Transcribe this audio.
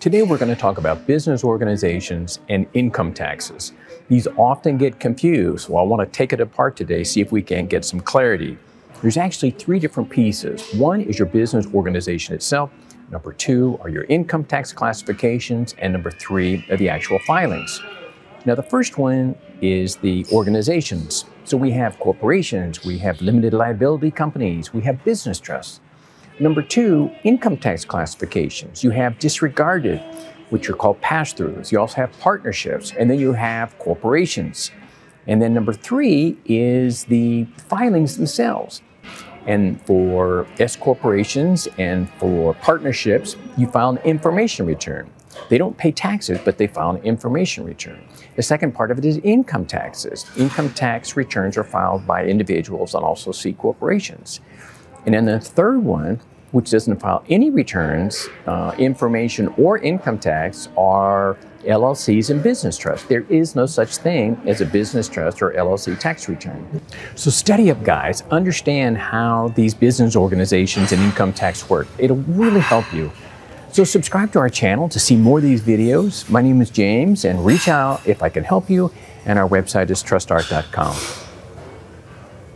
Today we're going to talk about business organizations and income taxes. These often get confused, well I want to take it apart today, see if we can get some clarity. There's actually three different pieces. One is your business organization itself, number two are your income tax classifications, and number three are the actual filings. Now the first one is the organizations. So we have corporations, we have limited liability companies, we have business trusts. Number two, income tax classifications. You have disregarded, which are called pass-throughs. You also have partnerships, and then you have corporations. And then number three is the filings themselves. And for S corporations and for partnerships, you file an information return. They don't pay taxes, but they file an information return. The second part of it is income taxes. Income tax returns are filed by individuals and also C corporations. And then the third one, which doesn't file any returns, uh, information, or income tax, are LLCs and business trusts. There is no such thing as a business trust or LLC tax return. So study up, guys. Understand how these business organizations and income tax work. It'll really help you. So subscribe to our channel to see more of these videos. My name is James, and reach out if I can help you. And our website is trustart.com.